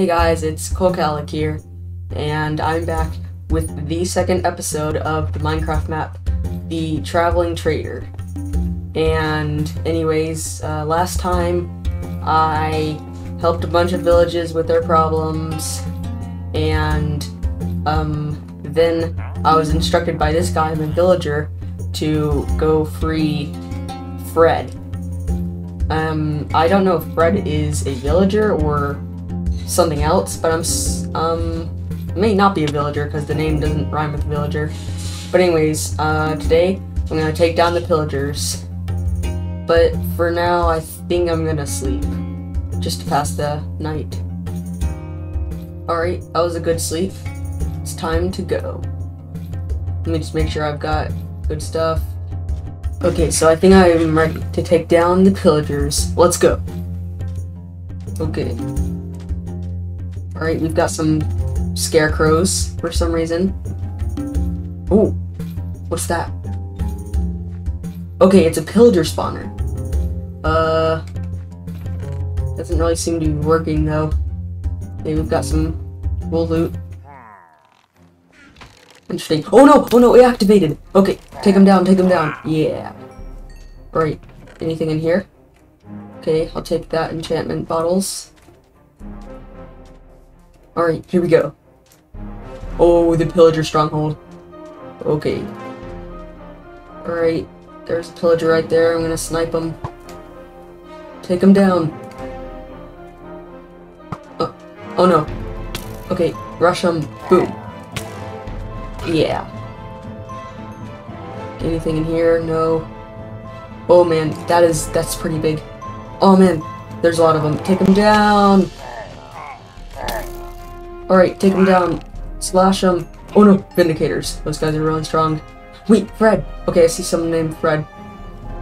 Hey guys, it's Cole Cowlick here, and I'm back with the second episode of the Minecraft map, The Traveling Trader. And anyways, uh, last time I helped a bunch of villages with their problems, and um, then I was instructed by this guy, the villager, to go free Fred. Um, I don't know if Fred is a villager or something else, but I'm um may not be a villager because the name doesn't rhyme with villager. But anyways, uh, today I'm gonna take down the pillagers. But for now, I think I'm gonna sleep just to pass the night. All right, that was a good sleep. It's time to go. Let me just make sure I've got good stuff. Okay, so I think I'm ready to take down the pillagers. Let's go. Okay. Alright, we've got some scarecrows for some reason. Oh, what's that? Okay, it's a pillager spawner. Uh, doesn't really seem to be working though. Okay, we've got some cool loot. Interesting. Oh no! Oh no! It activated! Okay, take him down, take him down. Yeah. Right. Anything in here? Okay, I'll take that enchantment bottles. Alright, here we go. Oh, the pillager stronghold. Okay. Alright, there's a pillager right there. I'm gonna snipe him. Take him down. Oh, oh no. Okay, rush him. Boom. Yeah. Anything in here? No. Oh man, that is, that's pretty big. Oh man, there's a lot of them. Take them down! Alright, take them down. Slash them. Oh no, Vindicators. Those guys are really strong. Wait, Fred! Okay, I see someone named Fred.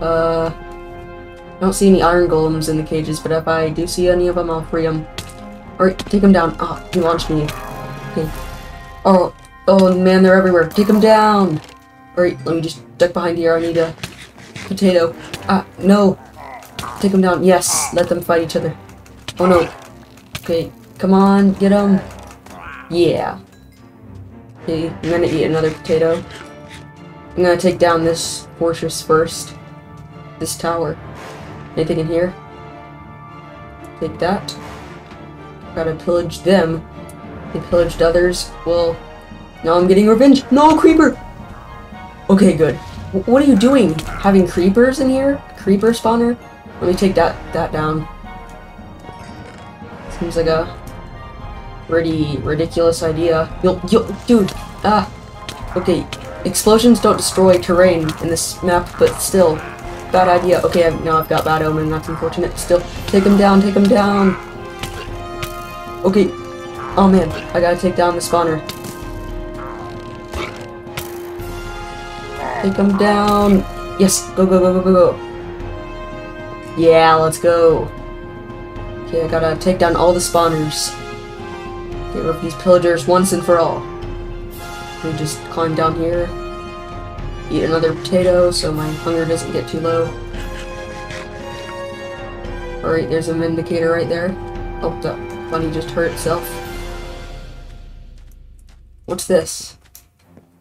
Uh, I don't see any iron golems in the cages, but if I do see any of them, I'll free them. Alright, take them down. Ah, oh, he launched me. Okay. Oh, oh man, they're everywhere. Take them down! Alright, let me just duck behind here. I need a potato. Ah, no! Take them down. Yes, let them fight each other. Oh no. Okay, come on, get them. Yeah. Okay, I'm gonna eat another potato. I'm gonna take down this fortress first. This tower. Anything in here? Take that. Gotta pillage them. They pillaged others. Well, now I'm getting revenge. No, creeper! Okay, good. W what are you doing? Having creepers in here? Creeper spawner? Let me take that that down. Seems like a pretty ridiculous idea. Yo, yo, dude, ah. Okay, explosions don't destroy terrain in this map, but still, bad idea. Okay, I've, now I've got bad omen. That's unfortunate. Still, take him down. Take him down. Okay. Oh man, I gotta take down the spawner. Take him down. Yes, go, go, go, go, go, go. Yeah, let's go. Okay, I gotta take down all the spawners. Get rid of these pillagers once and for all. Me just climb down here. Eat another potato so my hunger doesn't get too low. Alright, there's a Vindicator right there. Oh, the bunny just hurt itself. What's this?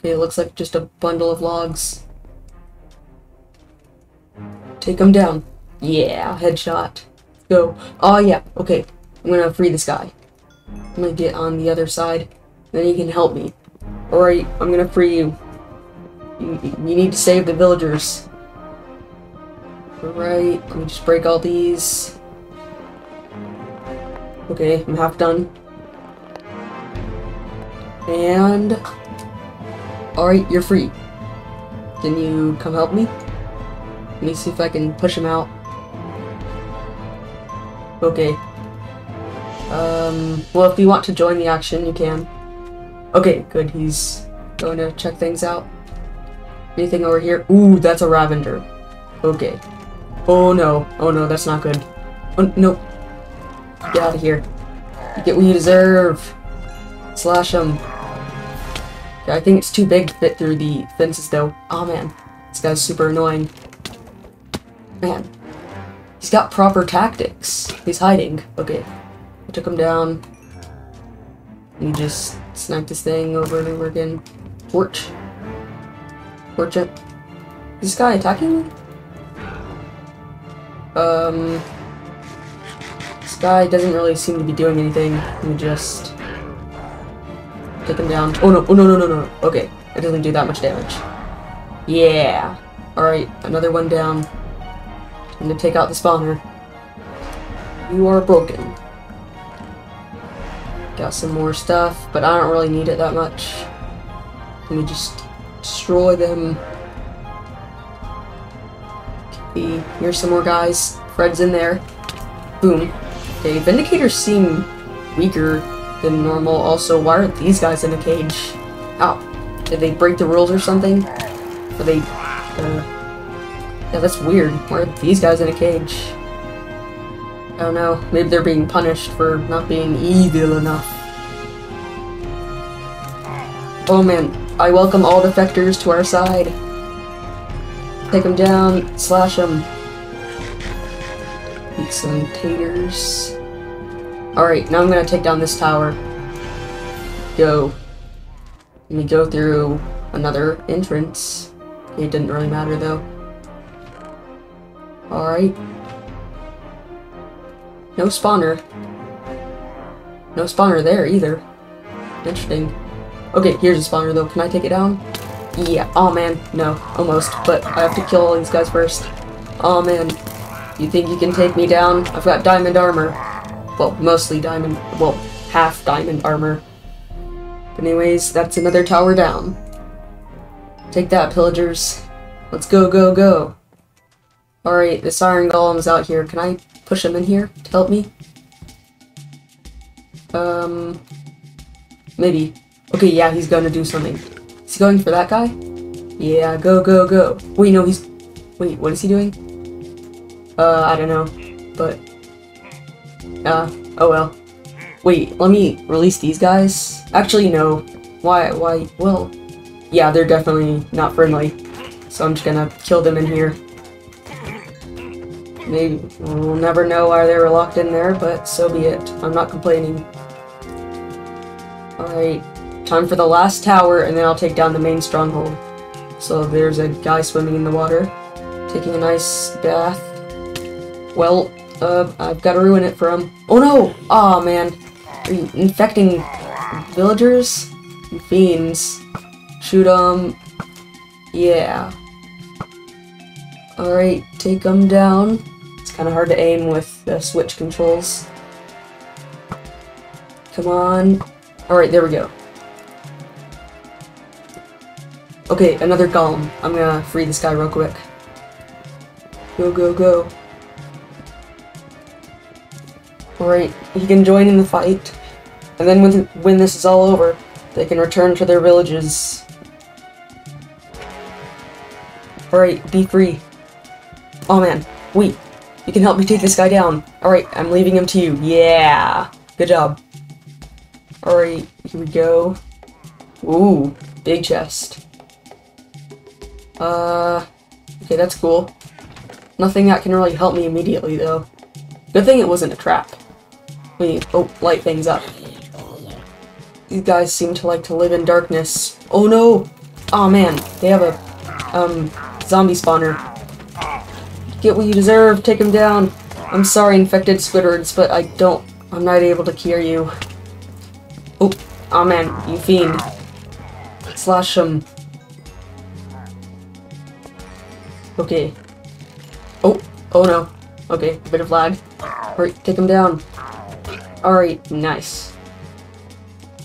Okay, it looks like just a bundle of logs. Take them down. Yeah, headshot. Go. Oh, yeah. Okay. I'm gonna free this guy. I'm gonna get on the other side. Then you can help me. Alright, I'm gonna free you. you. You need to save the villagers. Alright, let me just break all these. Okay, I'm half done. And... Alright, you're free. Can you come help me? Let me see if I can push him out. Okay. Um, well, if you want to join the action, you can. Okay, good. He's going to check things out. Anything over here? Ooh, that's a Ravender. Okay. Oh no. Oh no, that's not good. Oh, no. Get out of here. You get what you deserve. Slash him. Yeah, I think it's too big to fit through the fences, though. Oh man. This guy's super annoying. Man. He's got proper tactics. He's hiding. Okay. Took him down. You just snipe this thing over and over again. Torch. Torch. Is this guy attacking me? Um... This guy doesn't really seem to be doing anything. Let me just... Take him down. Oh no, oh no, no, no, no. Okay, it doesn't do that much damage. Yeah. Alright, another one down. I'm gonna take out the spawner. You are broken. Got some more stuff, but I don't really need it that much. Let me just destroy them. Okay, here's some more guys. Fred's in there. Boom. Okay, Vindicators seem weaker than normal. Also, why aren't these guys in a cage? Ow. Did they break the rules or something? Or they... Uh, yeah, that's weird. Why are these guys in a cage? I don't know. Maybe they're being punished for not being evil enough. Oh man, I welcome all defectors to our side. Take them down, slash them. Some taters. Alright, now I'm gonna take down this tower. Go. Let me go through another entrance. It didn't really matter though. Alright. No spawner. No spawner there either. Interesting. Okay, here's a spawner though. Can I take it down? Yeah. Oh man. No. Almost. But I have to kill all these guys first. Oh man. You think you can take me down? I've got diamond armor. Well, mostly diamond. Well, half diamond armor. But anyways, that's another tower down. Take that, pillagers. Let's go, go, go. Alright, this iron golem's out here. Can I push him in here to help me? Um, maybe. Okay, yeah, he's gonna do something. Is he going for that guy? Yeah, go, go, go. Wait, no, he's... Wait, what is he doing? Uh, I don't know. But... Uh, oh well. Wait, let me release these guys? Actually, no. Why, why, well... Yeah, they're definitely not friendly. So I'm just gonna kill them in here. Maybe we'll never know why they were locked in there, but so be it. I'm not complaining. Alright, time for the last tower, and then I'll take down the main stronghold. So there's a guy swimming in the water, taking a nice bath. Well, uh, I've got to ruin it for him. Oh no! Aw, oh, man. Are you infecting villagers? Fiends. Shoot them. Yeah. Alright, take them down kind of hard to aim with the switch controls. Come on. Alright, there we go. Okay, another golem. I'm gonna free this guy real quick. Go, go, go. Alright, he can join in the fight. And then when, when this is all over, they can return to their villages. Alright, be free. Oh man, wait, you can help me take this guy down. Alright, I'm leaving him to you. Yeah! Good job. Alright, here we go. Ooh, big chest. Uh, okay, that's cool. Nothing that can really help me immediately, though. Good thing it wasn't a trap. We oh, light things up. These guys seem to like to live in darkness. Oh no! Oh man, they have a, um, zombie spawner. Get what you deserve. Take him down. I'm sorry, infected Squidwards, but I don't... I'm not able to cure you. Oh, oh man, you fiend. Slash him. Okay. Oh, oh no. Okay, a bit of lag. Alright, take him down. Alright, nice.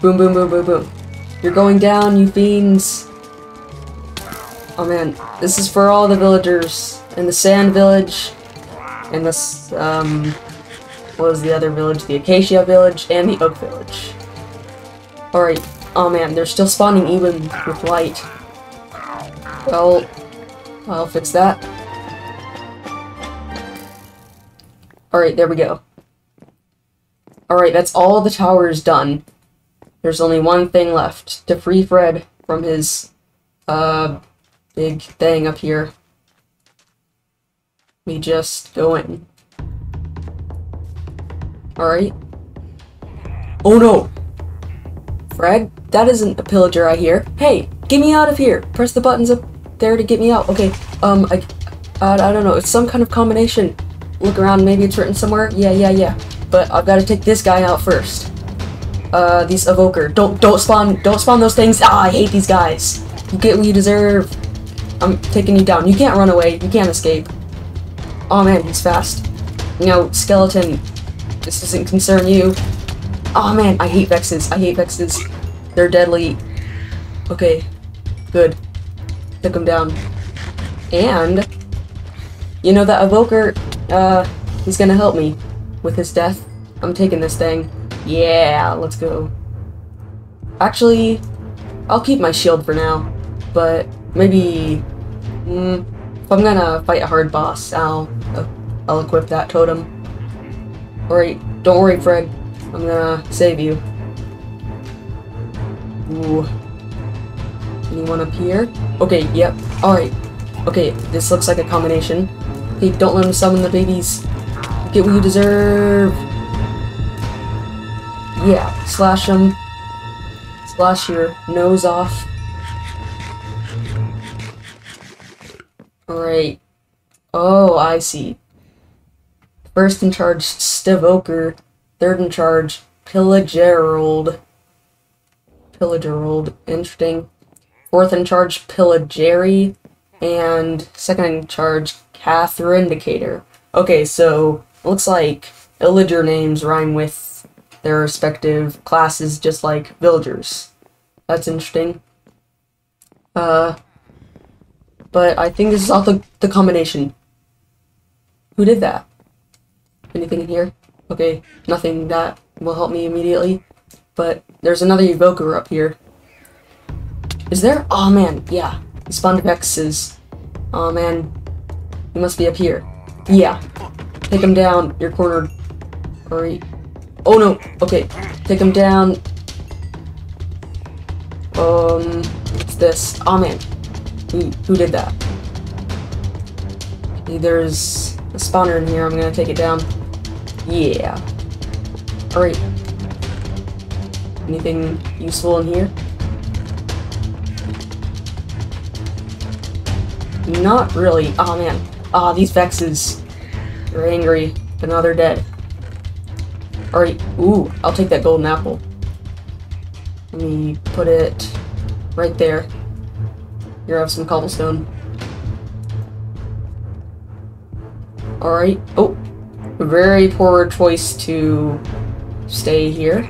Boom, boom, boom, boom, boom. You're going down, you fiends. Oh man, this is for all the villagers in the Sand Village, in this, um, what was the other village? The Acacia Village, and the Oak Village. Alright, oh man, they're still spawning even with light. Well, I'll fix that. Alright, there we go. Alright, that's all the towers done. There's only one thing left, to free Fred from his, uh, big thing up here me just go in. Alright. Oh no! Fred, that isn't a pillager I hear. Hey, get me out of here. Press the buttons up there to get me out. Okay, um, I, I, I don't know. It's some kind of combination. Look around, maybe it's written somewhere. Yeah, yeah, yeah. But I've got to take this guy out first. Uh, these evoker. Don't, don't spawn, don't spawn those things. Ah, I hate these guys. You get what you deserve. I'm taking you down. You can't run away. You can't escape. Oh man, he's fast. You know, skeleton, this doesn't concern you. Oh man, I hate Vexes. I hate Vexes. They're deadly. Okay, good. Took him down. And, you know, that Evoker, uh, he's gonna help me with his death. I'm taking this thing. Yeah, let's go. Actually, I'll keep my shield for now, but maybe, mm, if I'm gonna fight a hard boss, I'll, I'll equip that totem. Alright, don't worry, Fred. I'm gonna save you. Ooh. Anyone up here? Okay, yep. Alright. Okay, this looks like a combination. Hey, don't let him summon the babies. Get what you deserve. Yeah, slash him. Slash your nose off. Alright. Oh, I see. First in charge, Stivoker. Third in charge, Pillagerald. Pillagerald. Interesting. Fourth in charge, Pillageri. And second in charge, Catherine Indicator. Okay, so looks like villager names rhyme with their respective classes just like villagers. That's interesting. Uh, but I think this is all the, the combination. Who did that? Anything in here? Okay, nothing that will help me immediately. But there's another evoker up here. Is there? Oh man, yeah. He spawned Vexes. Oh man. He must be up here. Yeah. Take him down. You're cornered. Alright. Oh no. Okay. Take him down. Um, what's this? Oh man. Who, who did that? There's a spawner in here. I'm gonna take it down. Yeah. Alright. Anything useful in here? Not really. Oh man. Ah, oh, these Vexes. They're angry, but now they're dead. Alright. Ooh, I'll take that golden apple. Let me put it right there. Here, have some cobblestone. Alright. Oh, very poor choice to stay here.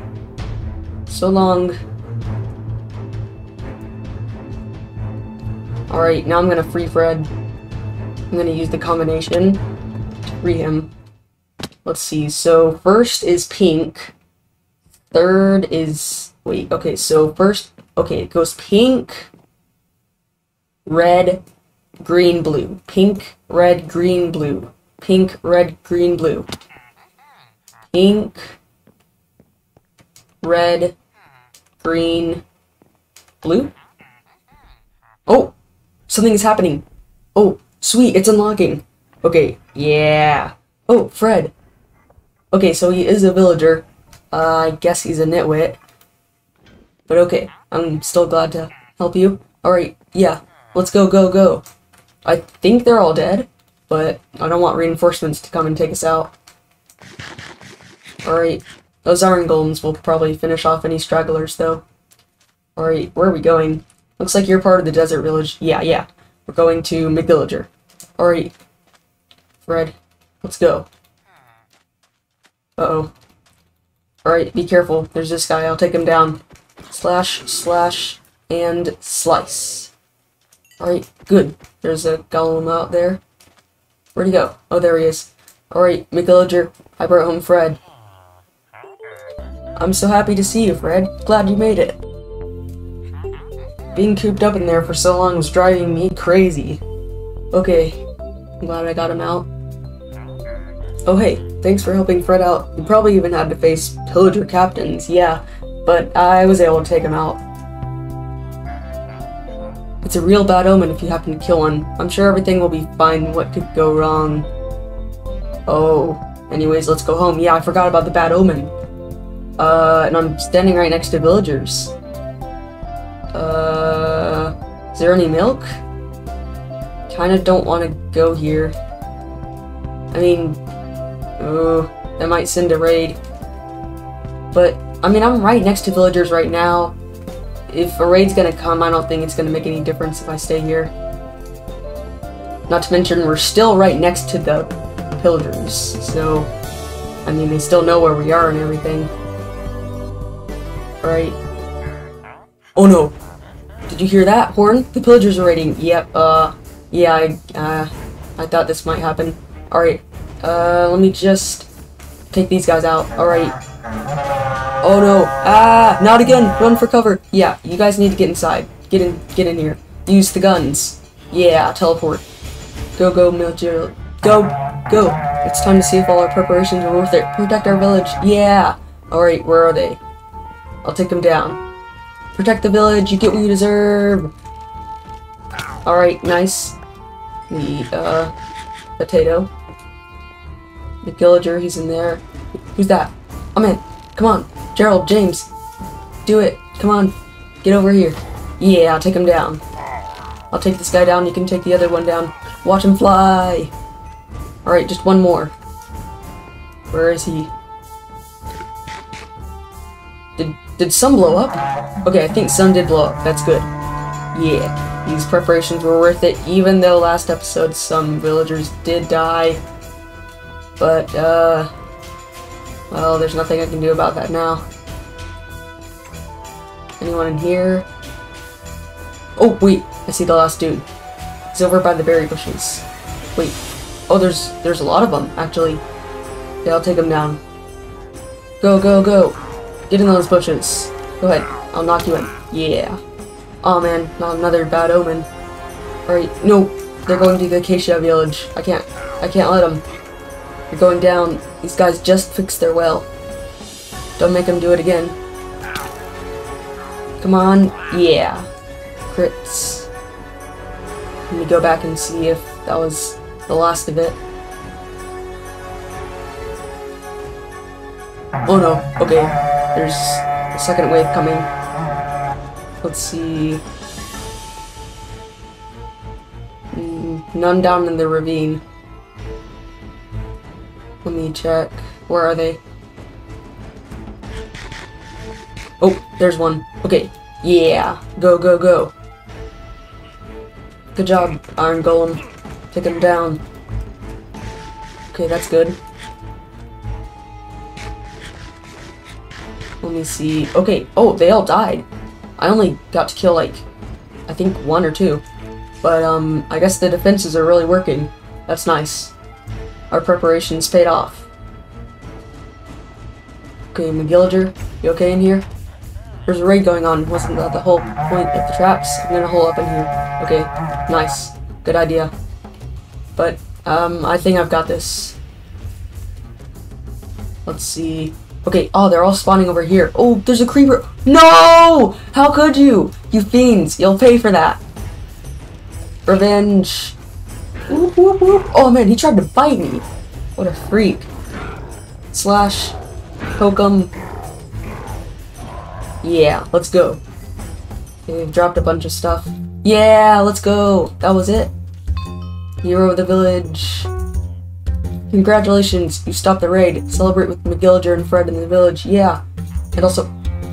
So long. Alright, now I'm gonna free Fred. I'm gonna use the combination to free him. Let's see, so first is pink. Third is... Wait, okay, so first... Okay, it goes pink, red, green, blue. Pink, red, green, blue. Pink, red, green, blue. Pink, red, green, blue? Oh! Something is happening. Oh, sweet, it's unlocking. Okay, yeah. Oh, Fred. Okay, so he is a villager. Uh, I guess he's a nitwit. But okay, I'm still glad to help you. Alright, yeah. Let's go, go, go. I think they're all dead but I don't want reinforcements to come and take us out. Alright, those iron golems will probably finish off any stragglers, though. Alright, where are we going? Looks like you're part of the desert village. Yeah, yeah. We're going to McVillager. Alright. Fred, let's go. Uh-oh. Alright, be careful. There's this guy. I'll take him down. Slash, slash, and slice. Alright, good. There's a golem out there. Where'd he go? Oh, there he is. Alright, McVillager, I brought home Fred. I'm so happy to see you, Fred. Glad you made it. Being cooped up in there for so long was driving me crazy. Okay, I'm glad I got him out. Oh hey, thanks for helping Fred out. You probably even had to face pillager captains, yeah, but I was able to take him out. It's a real bad omen if you happen to kill one. I'm sure everything will be fine. What could go wrong? Oh. Anyways, let's go home. Yeah, I forgot about the bad omen. Uh, and I'm standing right next to villagers. Uh, is there any milk? Kinda don't want to go here. I mean, oh, that might send a raid. But, I mean, I'm right next to villagers right now. If a raid's gonna come, I don't think it's gonna make any difference if I stay here. Not to mention, we're still right next to the pillagers, so... I mean, they still know where we are and everything. Right. Oh no! Did you hear that, Horn? The pillagers are raiding. Yep, uh... Yeah, I, uh... I thought this might happen. Alright, uh, let me just take these guys out. Alright. Oh no. Ah! Not again! Run for cover! Yeah, you guys need to get inside. Get in, get in here. Use the guns. Yeah, teleport. Go, go, military. Go, go! It's time to see if all our preparations are worth it. Protect our village. Yeah! Alright, where are they? I'll take them down. Protect the village, you get what you deserve! Alright, nice. The, uh, potato. The villager, he's in there. Who's that? I'm in. Come on. Gerald, James. Do it. Come on. Get over here. Yeah, I'll take him down. I'll take this guy down, you can take the other one down. Watch him fly! Alright, just one more. Where is he? Did, did some blow up? Okay, I think some did blow up. That's good. Yeah, these preparations were worth it, even though last episode some villagers did die. But, uh... Well, there's nothing I can do about that now. Anyone in here? Oh, wait, I see the last dude. He's over by the berry bushes. Wait. Oh, there's there's a lot of them, actually. Yeah, I'll take them down. Go, go, go. Get in those bushes. Go ahead. I'll knock you in. Yeah. Oh man, not another bad omen. Alright, no. They're going to the Acacia village. I can't, I can't let them. They're going down. These guys just fixed their well. Don't make them do it again. Come on. Yeah. Crits. Let me go back and see if that was the last of it. Oh no. Okay. There's a second wave coming. Let's see. Mm, none down in the ravine. Let me check. Where are they? Oh, there's one. Okay. Yeah. Go, go, go. Good job, Iron Golem. Take him down. Okay, that's good. Let me see. Okay, oh, they all died. I only got to kill, like, I think one or two. But, um, I guess the defenses are really working. That's nice. Our preparations paid off. Okay, McGillager, you okay in here? There's a raid going on. Wasn't that the whole point of the traps? I'm gonna hole up in here. Okay, nice. Good idea. But, um, I think I've got this. Let's see. Okay, oh, they're all spawning over here. Oh, there's a creeper. No! How could you? You fiends, you'll pay for that. Revenge. Oh man, he tried to bite me. What a freak. Slash. Him. Yeah, let's go. Okay, we've dropped a bunch of stuff. Yeah, let's go. That was it. Hero of the village. Congratulations, you stopped the raid. Celebrate with McGillager and Fred in the village. Yeah. And also,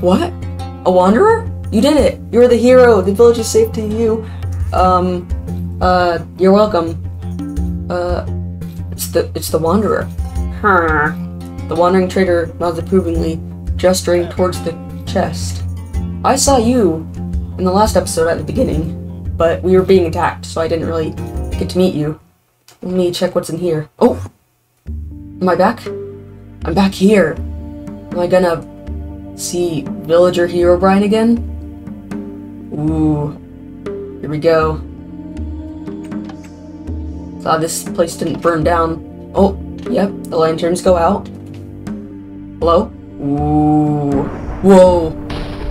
what? A wanderer? You did it. You're the hero. The village is safe to you. Um, uh, you're welcome. Uh, it's the, it's the wanderer. Huh. The wandering trader nods approvingly, gesturing towards the chest. I saw you in the last episode at the beginning, but we were being attacked, so I didn't really get to meet you. Let me check what's in here. Oh! Am I back? I'm back here. Am I gonna see Villager Herobrine again? Ooh. Here we go. Glad this place didn't burn down. Oh, yep, the lanterns go out. Hello? Ooh. Whoa.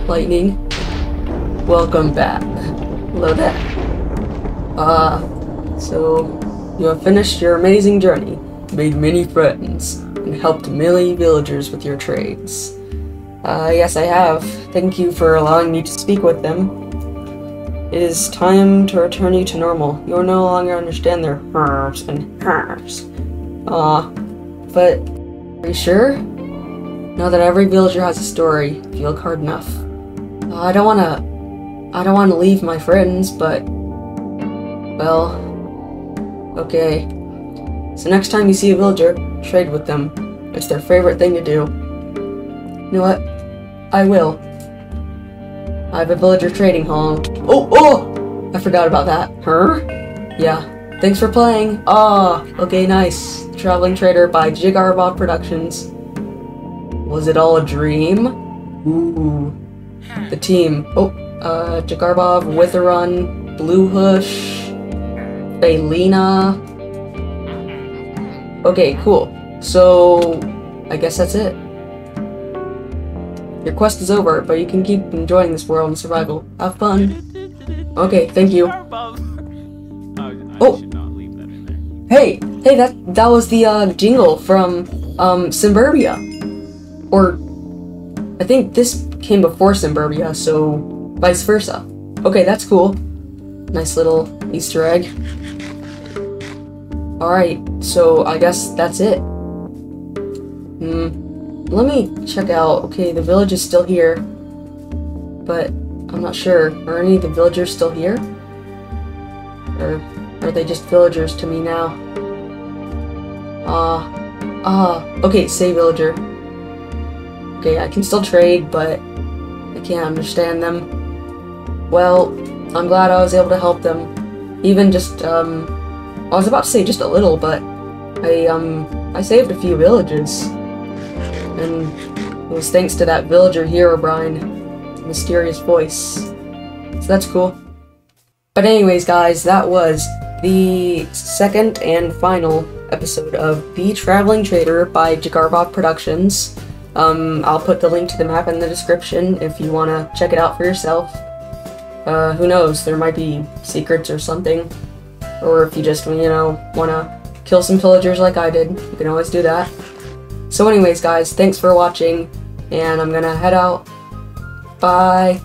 Lightning. Welcome back. Hello there. Ah, uh, so you have finished your amazing journey, made many friends, and helped many villagers with your trades. Uh, yes, I have. Thank you for allowing me to speak with them. It is time to return you to normal. You will no longer understand their hers and hers. Aw. But, are you sure? Now that every villager has a story, if you look hard enough. Uh, I don't wanna... I don't wanna leave my friends, but... Well... Okay. So next time you see a villager, trade with them. It's their favorite thing to do. You know what? I will. I have a villager trading hall. Oh, oh! I forgot about that. Her? Yeah. Thanks for playing. Ah, okay, nice. Traveling Trader by Jigarbov Productions. Was it all a dream? Ooh. The team. Oh, uh, Jigarbov, Witherun, Bluehush, Baylina. Okay, cool. So, I guess that's it. Your quest is over, but you can keep enjoying this world and survival. Have fun. Okay, thank you. Oh! Hey! Hey, that that was the uh, jingle from um. Or, I think this came before Simburbia, so vice versa. Okay, that's cool. Nice little Easter egg. Alright, so I guess that's it. Hmm. Let me check out. Okay, the village is still here. But I'm not sure. Are any of the villagers still here? Or are they just villagers to me now? Ah. Uh, ah. Uh, okay, say villager. Okay, I can still trade, but I can't understand them. Well, I'm glad I was able to help them. Even just, um... I was about to say just a little, but I, um... I saved a few villages. And it was thanks to that villager Herobrine, mysterious voice. So that's cool. But anyways, guys, that was the second and final episode of The Traveling Trader by Jigarbov Productions. Um, I'll put the link to the map in the description if you want to check it out for yourself. Uh, who knows, there might be secrets or something. Or if you just, you know, want to kill some pillagers like I did, you can always do that. So anyways, guys, thanks for watching, and I'm gonna head out. Bye.